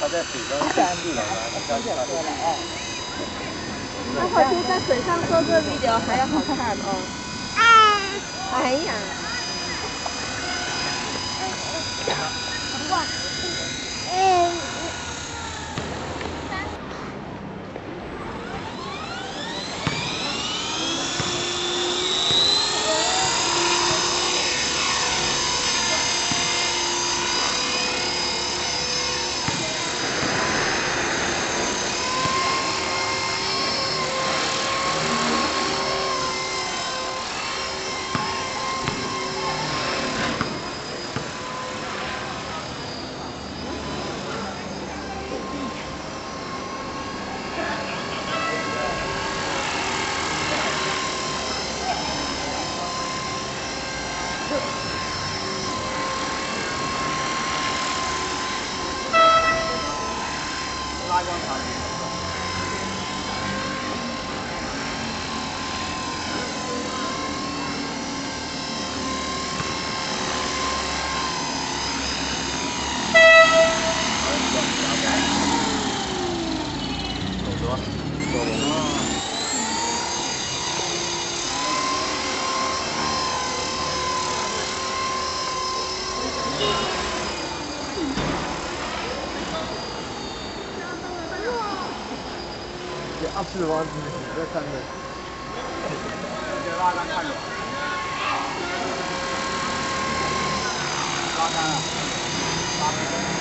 他在水上站立了啊他刚见到这个了啊他好像在水上做做比较还要好看哦。啊哎呀。哇光场。走走。二十万你在看的。就拉杆看着。拉杆啊！拉杆。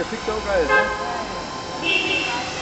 你的 pick 都该了。